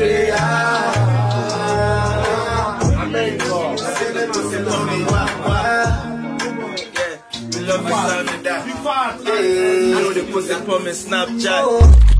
I made love you, You. I know they post on my Snapchat. Oh.